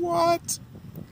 What?